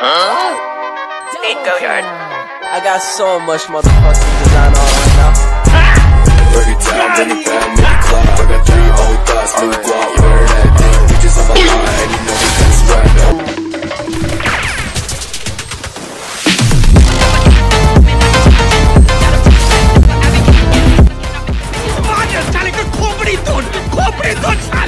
Huh? Go yard. I got so much motherfucking design on right now. Every time I really it back, make it. I got three old thoughts, new guap, where that thing. Bitches on my line. and you know we right now. Company don't, company don't,